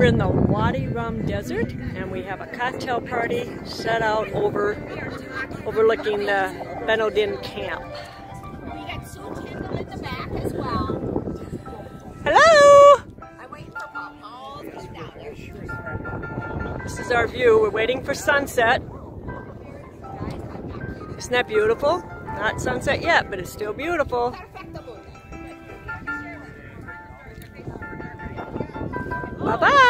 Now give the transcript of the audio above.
We're in the Wadi Rum Desert and we have a cocktail party set out over overlooking the Ben Bedouin camp. Hello! This is our view. We're waiting for sunset. Isn't that beautiful? Not sunset yet, but it's still beautiful. Bye-bye.